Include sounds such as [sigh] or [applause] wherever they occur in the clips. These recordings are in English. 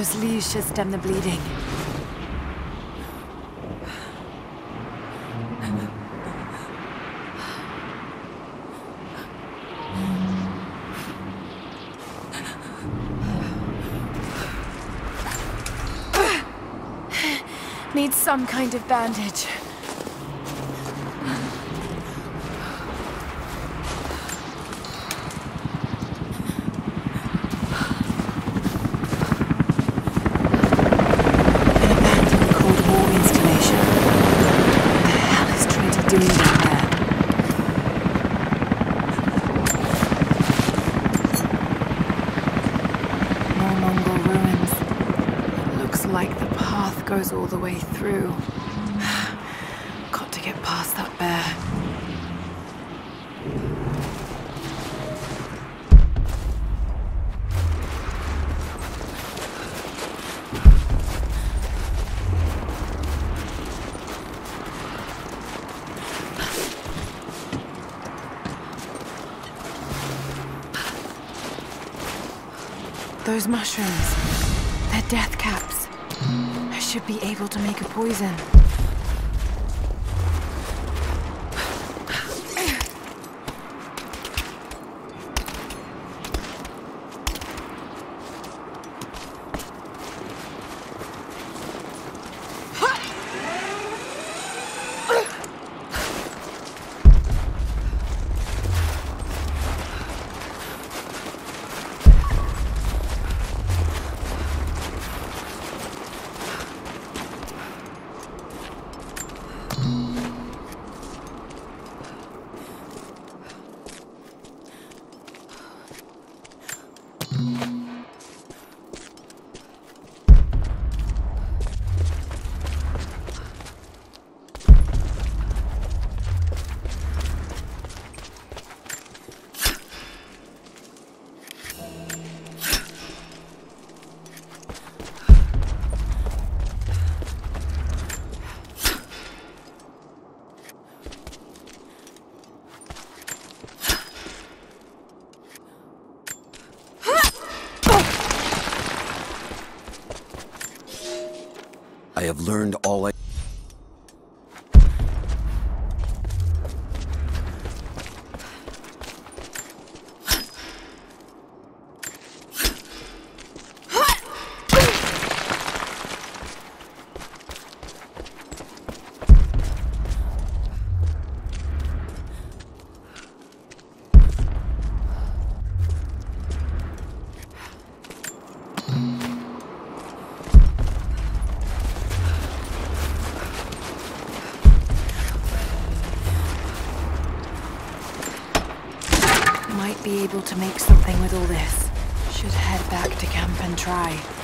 Those leaves should stem the bleeding. Need some kind of bandage. An abandoned Cold War installation. What the hell is Trinity doing down there? More Mongol ruins. It looks like the path all the way through. [sighs] Got to get past that bear. Those mushrooms, they're death caps. Be able to make a poison. Learned be able to make something with all this. Should head back to camp and try.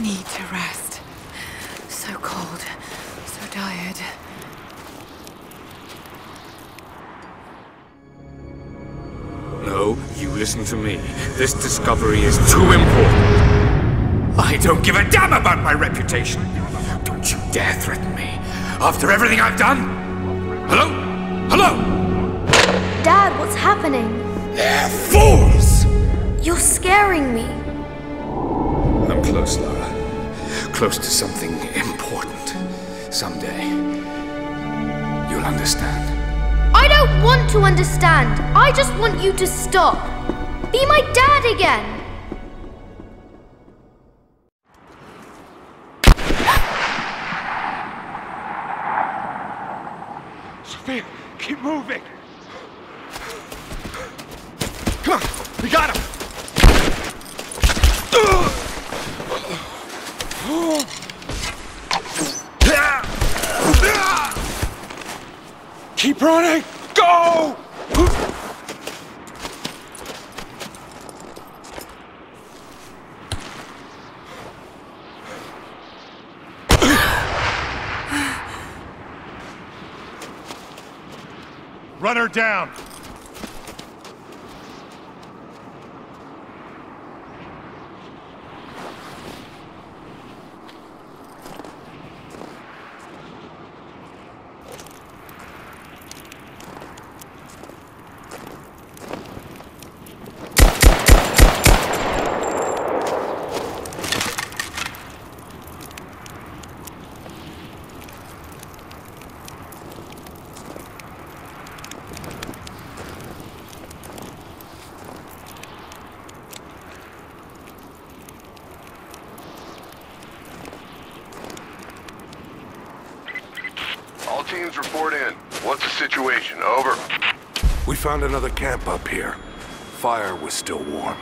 need to rest. So cold, so tired. No, you listen to me. This discovery is too important. I don't give a damn about my reputation. Don't you dare threaten me. After everything I've done? Hello? Hello? Dad, what's happening? They're fools! You're scaring me. I'm close, Lara. Close to something important. Someday, you'll understand. I don't want to understand. I just want you to stop. Be my dad again. Sophia, keep moving. Come on, we got him. Keep running. Go! Run her down. All teams report in. What's the situation? Over. We found another camp up here. Fire was still warm.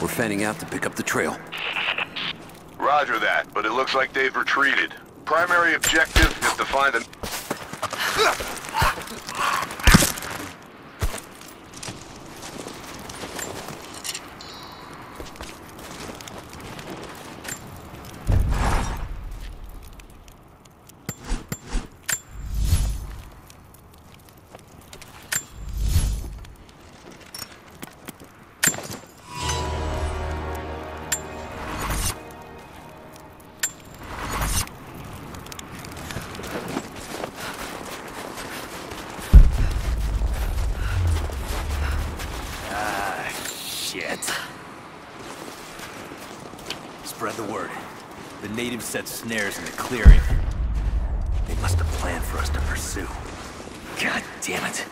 We're fanning out to pick up the trail. Roger that, but it looks like they've retreated. Primary objective is to find an... set snares in the clearing. They must have planned for us to pursue. God damn it.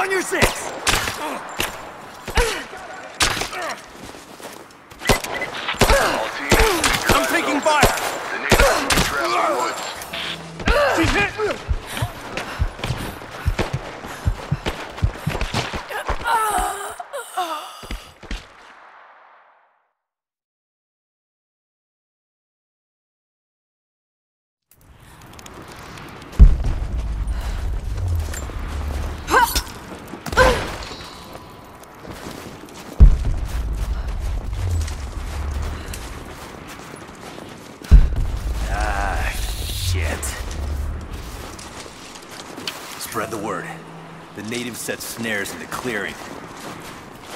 On your six! Natives set snares in the clearing.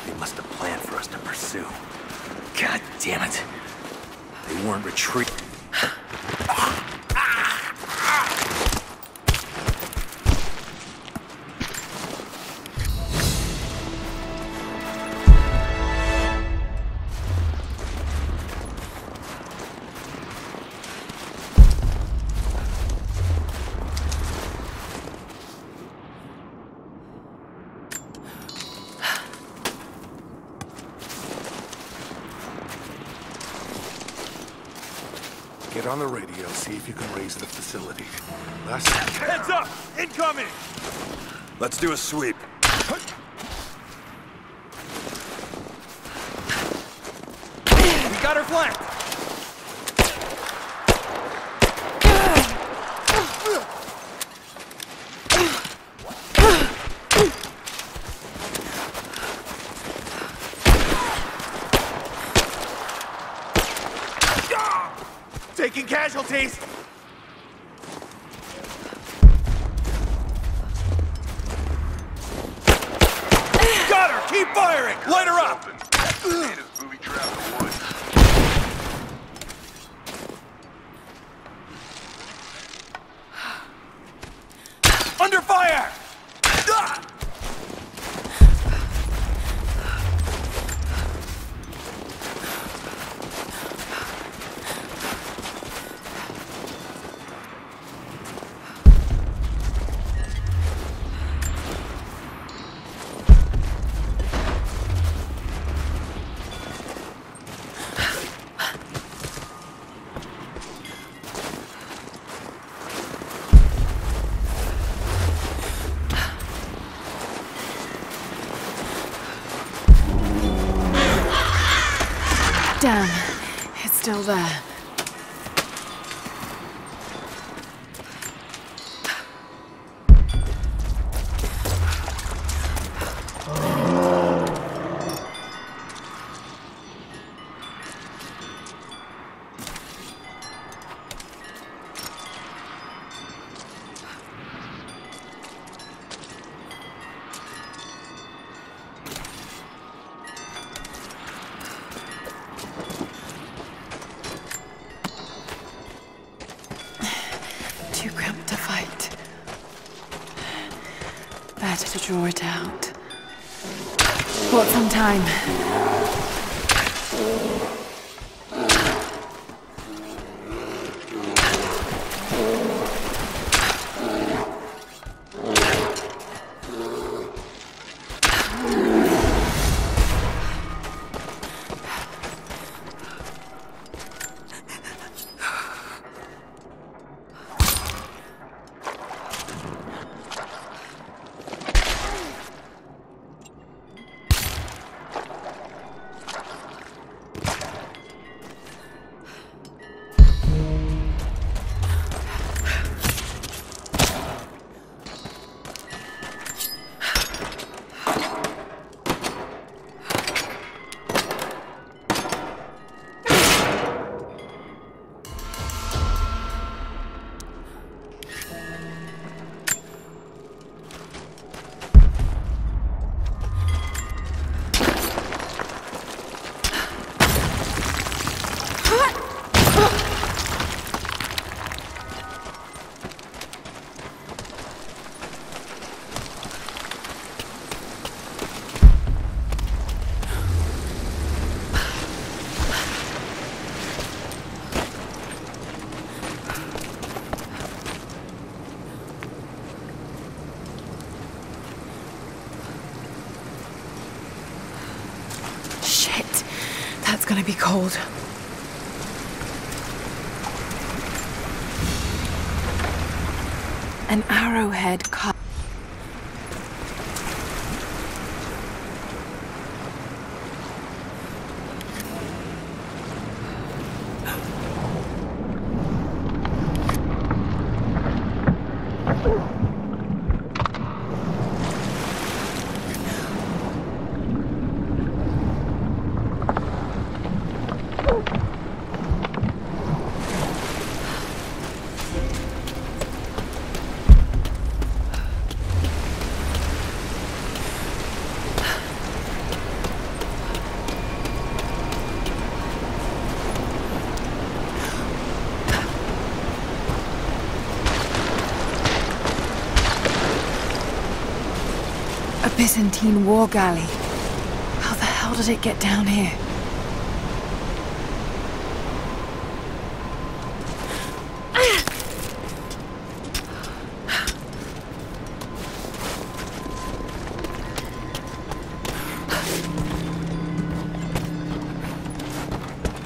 They must have planned for us to pursue. God damn it. They weren't retreating. Get on the radio, see if you can raise the facility. Last Heads up! Incoming! Let's do a sweep. We got her flanked! Taking it's time. Be cold. An arrowhead Byzantine war galley. How the hell did it get down here?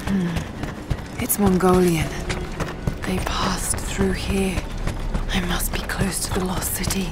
Hmm. It's Mongolian. They passed through here. I must be close to the lost city.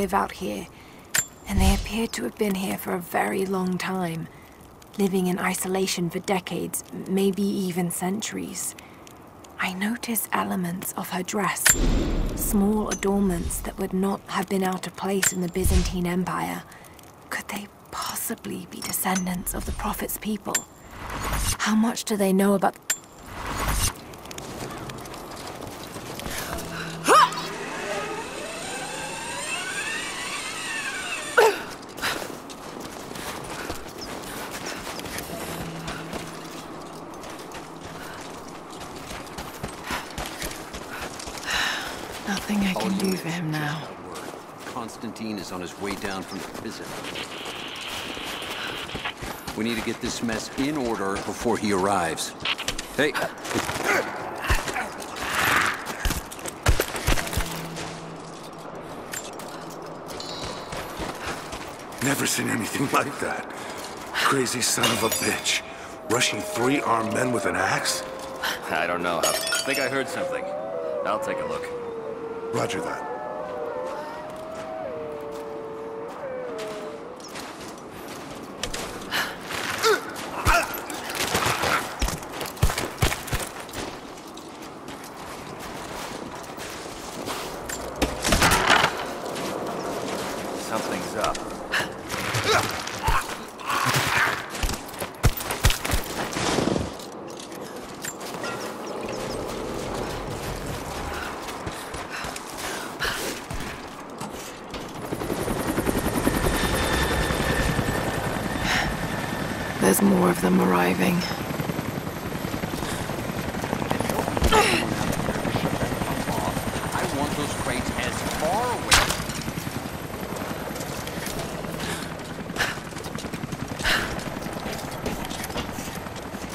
Live out here, and they appear to have been here for a very long time, living in isolation for decades, maybe even centuries. I notice elements of her dress, small adornments that would not have been out of place in the Byzantine Empire. Could they possibly be descendants of the Prophet's people? How much do they know about Nothing I All can do units for him just now. got word. Constantine is on his way down from the prison. We need to get this mess in order before he arrives. Hey, Never seen anything [laughs] like that. Crazy son of a bitch. Rushing three armed men with an axe? I don't know. I think I heard something. I'll take a look. Roger that. Something's up. There's more of them arriving. I want those crates as far away.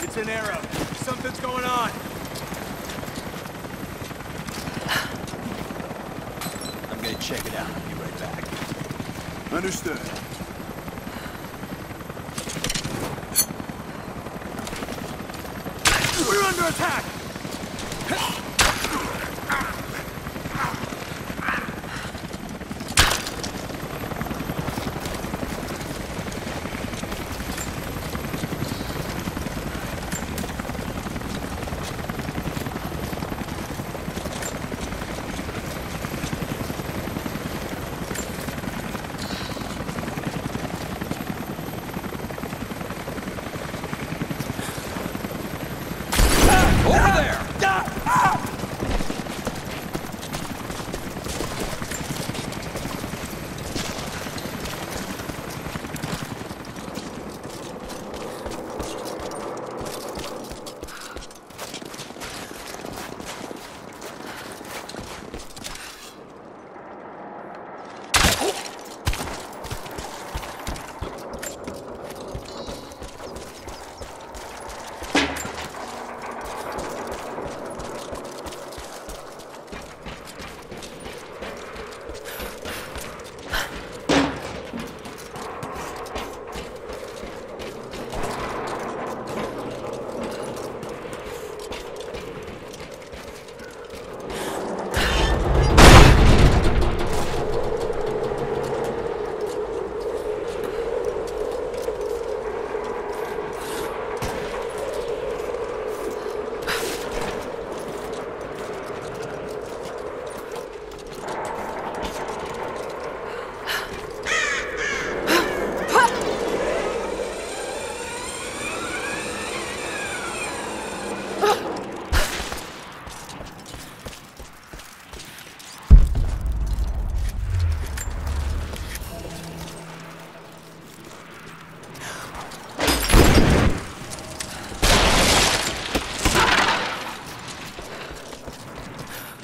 It's an arrow. Something's going on. I'm gonna check it out. I'll be right back. Understood. We're under attack! Over there!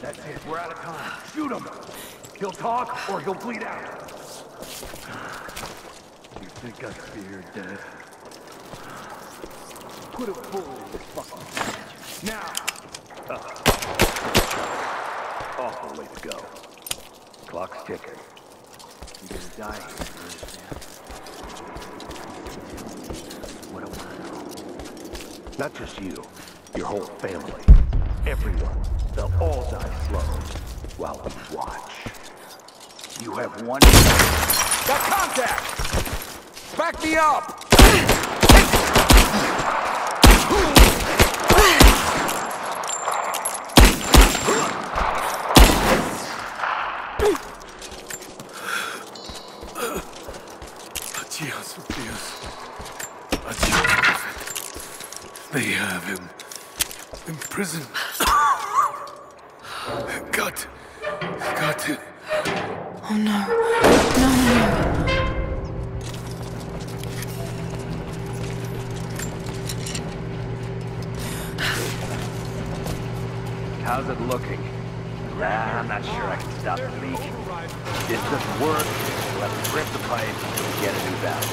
That's it. We're out of time. Shoot him. He'll talk or he'll bleed out. You think I fear death? Put a bullet in his fucking head. Now! Uh. Awful way to go. Clock's ticking. You're gonna die here, understand? What do I know? Not just you, your whole family. Everyone. They'll all die slow while we watch. You have one. Got contact! Back me up! Adios, Dios. Adios, Prophet. They have him in prison. [coughs] Got, got it. Oh no. No, no. How's it looking? Nah, I'm not sure I can stop the leak. This doesn't work. We'll have to rip the pipe we get a new valve.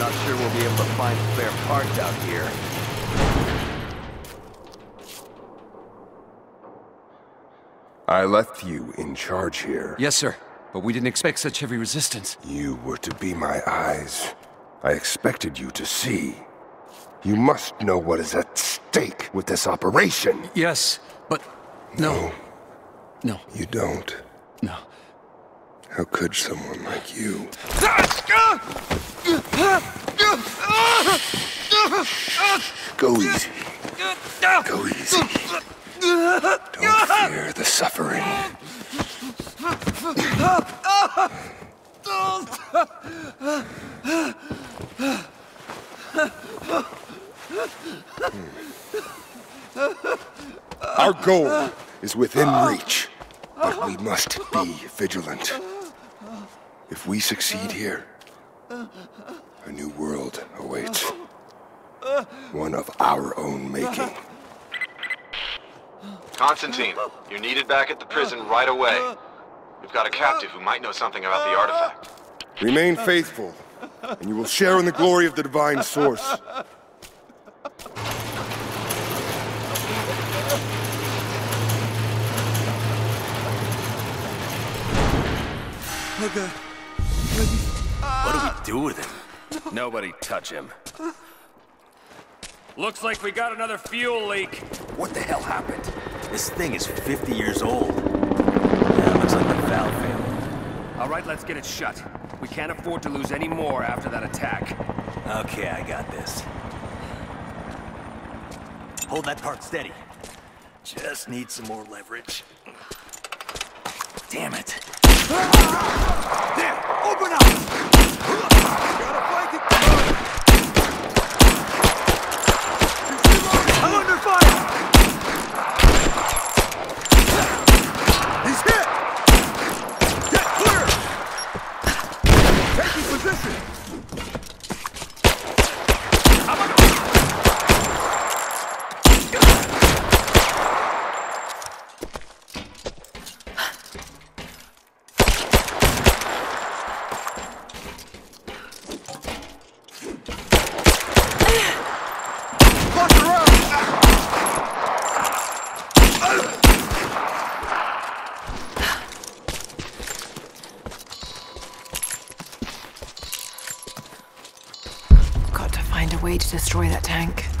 Not sure we'll be able to find spare parts out here. I left you in charge here. Yes, sir. But we didn't expect such heavy resistance. You were to be my eyes. I expected you to see. You must know what is at stake with this operation. Yes, but no. No. You don't. No. How could someone like you? Go easy. Go easy. Don't fear the suffering. Hmm. Our goal is within reach, but we must be vigilant. If we succeed here, a new world awaits. One of our own making. Constantine, you're needed back at the prison right away. We've got a captive who might know something about the artifact. Remain faithful, and you will share in the glory of the Divine Source. Okay. What do we do with him? Nobody touch him. Looks like we got another fuel leak. What the hell happened? This thing is 50 years old. Yeah, looks like the valve failed. All right, let's get it shut. We can't afford to lose any more after that attack. Okay, I got this. Hold that part steady. Just need some more leverage. Damn it. There! Open up! Gotta flank it! I'm under fire! He's hit! Get clear! Taking position! Watch around! Got to find a way to destroy that tank.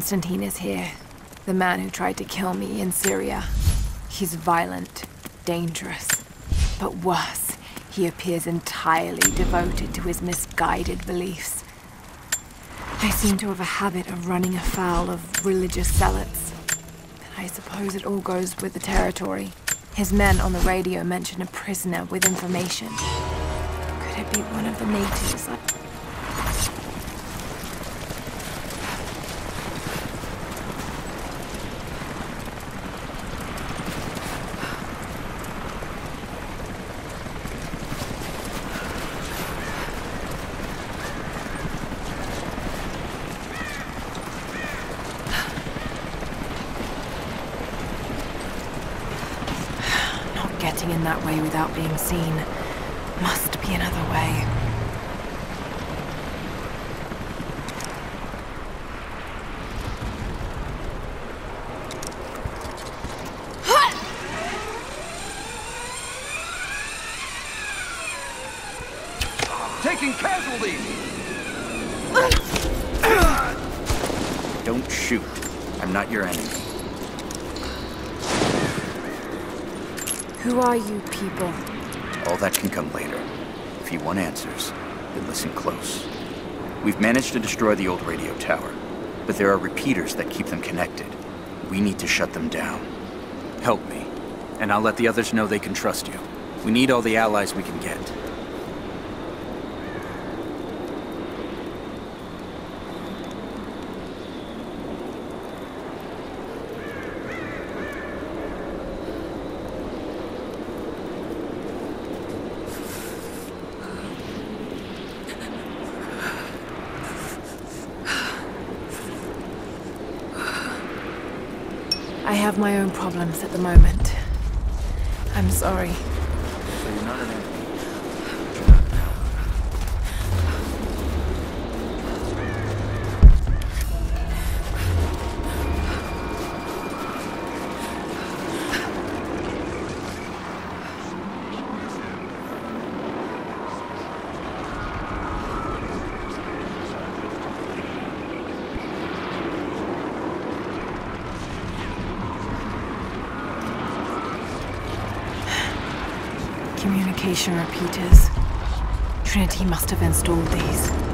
Constantine is here. The man who tried to kill me in Syria. He's violent, dangerous, but worse, he appears entirely devoted to his misguided beliefs. They seem to have a habit of running afoul of religious zealots. I suppose it all goes with the territory. His men on the radio mention a prisoner with information. Could it be one of the natives? I- Not getting in that way without being seen. Must be another way. taking casualties! Don't shoot. I'm not your enemy. Who are you people? All that can come later. If you want answers, then listen close. We've managed to destroy the old radio tower, but there are repeaters that keep them connected. We need to shut them down. Help me, and I'll let the others know they can trust you. We need all the allies we can get. I have my own problems at the moment. I'm sorry. So you're not an enemy. Communication repeaters. Trinity must have installed these.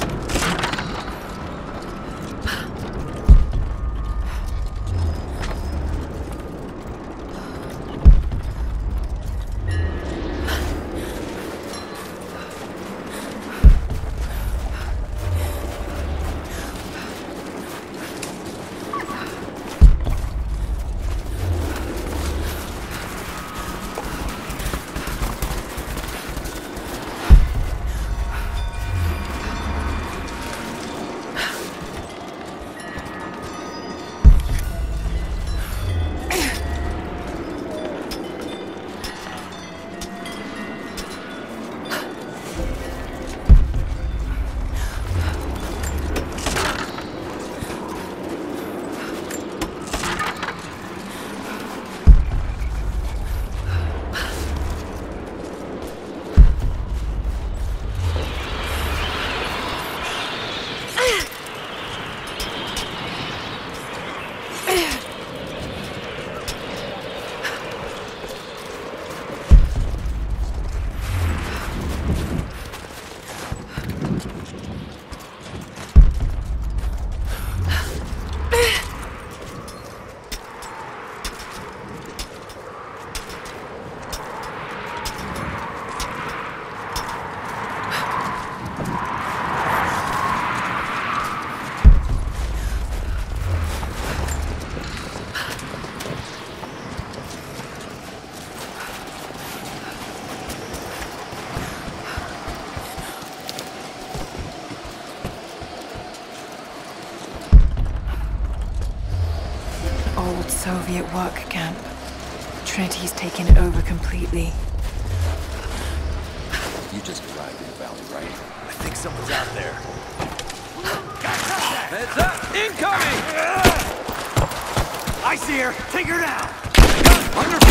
Soviet work camp. Trinity's taken it over completely. You just arrived in the valley, right? I think someone's out there. Heads up! Incoming! I see her! Take her down! Under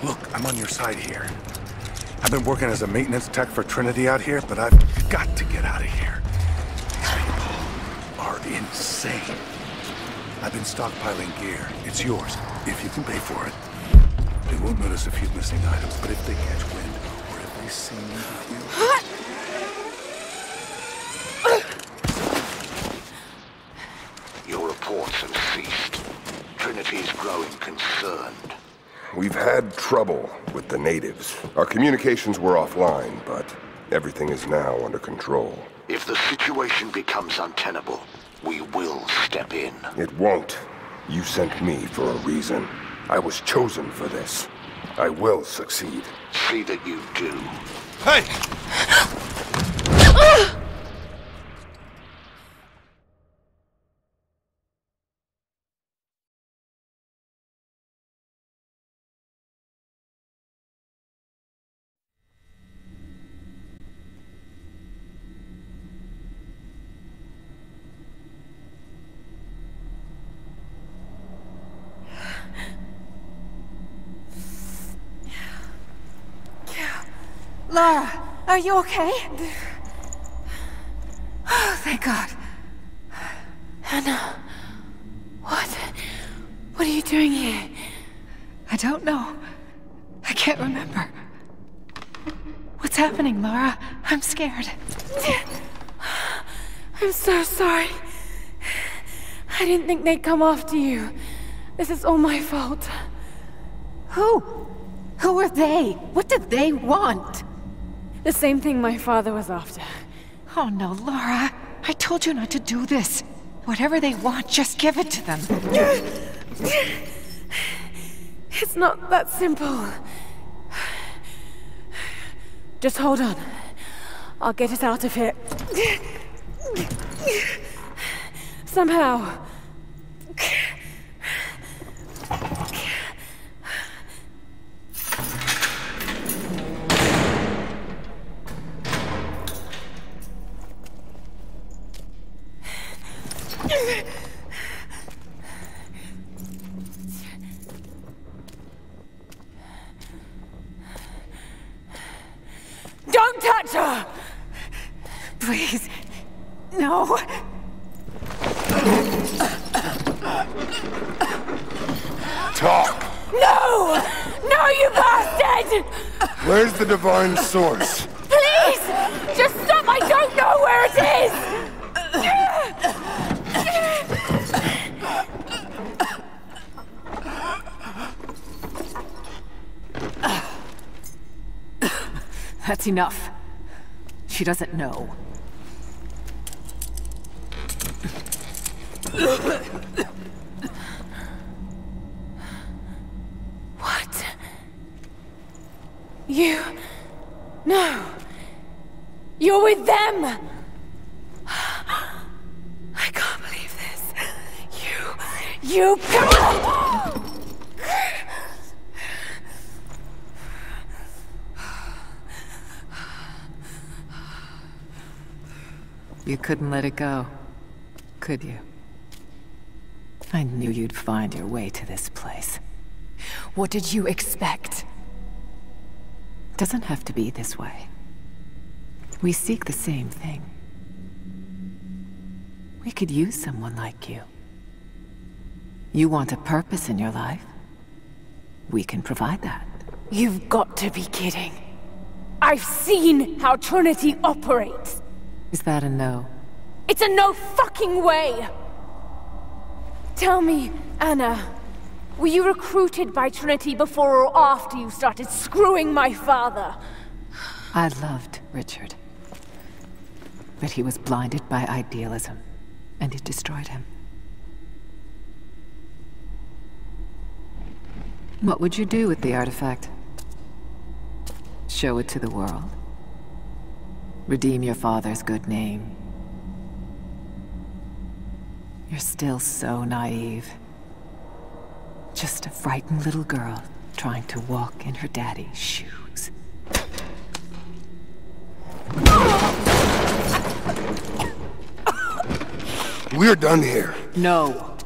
Look, I'm on your side here. I've been working as a maintenance tech for Trinity out here, but I've got to get out of here. These people are insane. I've been stockpiling gear. It's yours, if you can pay for it. They won't notice a few missing items, but if they catch wind, or if they see me with you... Your reports have ceased. Trinity's growing concerned. We've had trouble with the natives. Our communications were offline, but everything is now under control. If the situation becomes untenable, we will step in. It won't. You sent me for a reason. I was chosen for this. I will succeed. See that you do. Hey! Lara, are you okay? Oh, thank God. Anna, what? What are you doing here? I don't know. I can't remember. What's happening, Lara? I'm scared. I'm so sorry. I didn't think they'd come after you. This is all my fault. Who? Who are they? What did they want? The same thing my father was after. Oh no, Lara. I told you not to do this. Whatever they want, just give it to them. It's not that simple. Just hold on. I'll get us out of here. Somehow. Her! Please. No. Talk! No! No, you bastard! Where's the divine source? Please! Just stop! I don't know where it is! That's enough. She doesn't know. What? You... No. You're with them! I can't believe this. You... You... Come You couldn't let it go, could you? I knew you'd find your way to this place. What did you expect? Doesn't have to be this way. We seek the same thing. We could use someone like you. You want a purpose in your life? We can provide that. You've got to be kidding. I've seen how Trinity operates. Is that a no? It's a no fucking way! Tell me, Anna, were you recruited by Trinity before or after you started screwing my father? I loved Richard. But he was blinded by idealism, and it destroyed him. What would you do with the artifact? Show it to the world? Redeem your father's good name? You're still so naive. Just a frightened little girl trying to walk in her daddy's shoes. We're done here. No.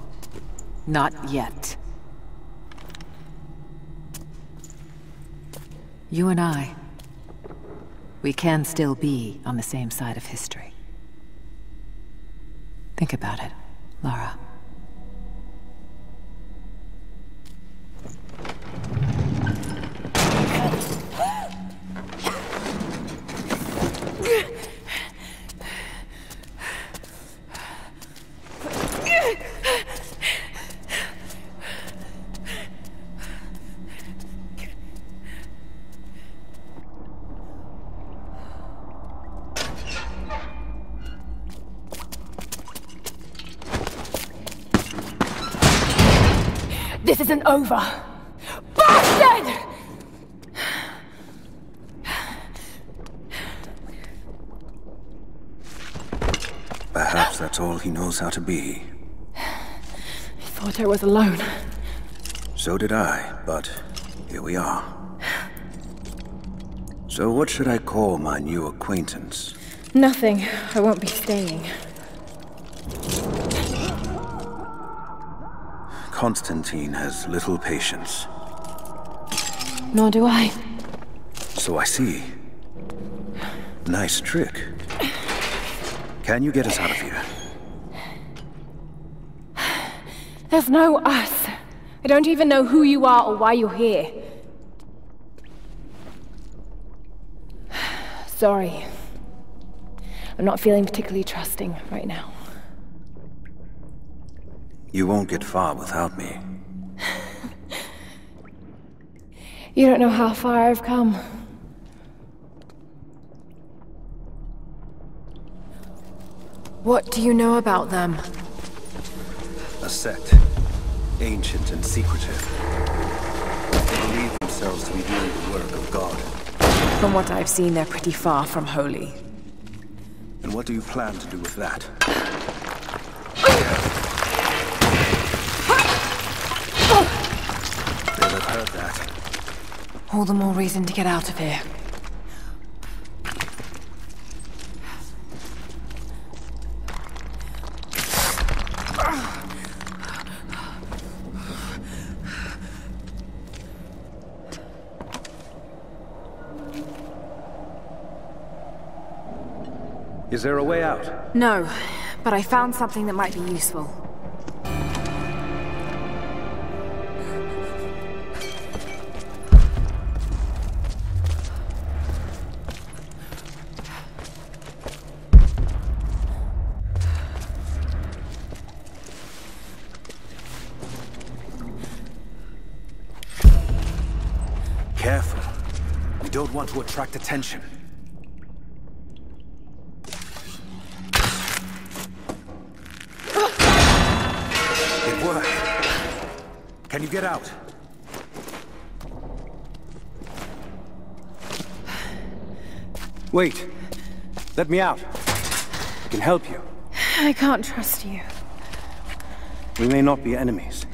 Not yet. You and I, we can still be on the same side of history. Think about it, Lara. Isn't over. Bastard! Perhaps that's all he knows how to be. I thought I was alone. So did I, but here we are. So what should I call my new acquaintance? Nothing. I won't be staying. Constantine has little patience. Nor do I. So I see. Nice trick. Can you get us out of here? There's no us. I don't even know who you are or why you're here. [sighs] Sorry. I'm not feeling particularly trusting right now. You won't get far without me. [laughs] You don't know how far I've come. What do you know about them? A sect. Ancient and secretive. They believe themselves to be doing the work of God. From what I've seen, they're pretty far from holy. And what do you plan to do with that? All the more reason to get out of here. Is there a way out? No, but I found something that might be useful. To attract attention. It worked. Can you get out? Wait. Let me out. I can help you. I can't trust you. We may not be enemies.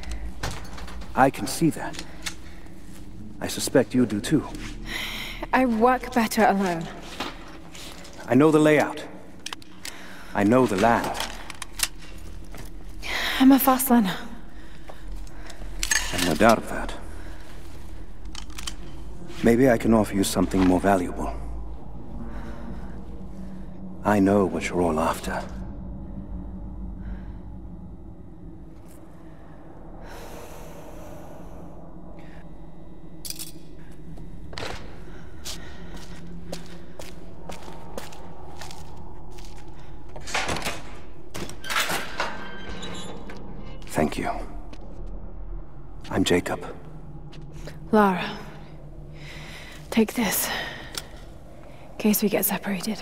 I can see that. I suspect you do too. I work better alone. I know the layout. I know the land. I'm a fast learner. I've no doubt of that. Maybe I can offer you something more valuable. I know what you're all after. Thank you. I'm Jacob. Lara, take this. In case we get separated.